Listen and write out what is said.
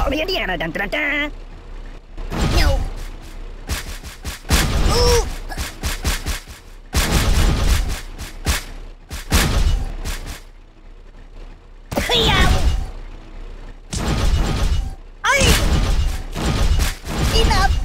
Totally Indiana. Dun, dun, dun, no. Ooh. Enough!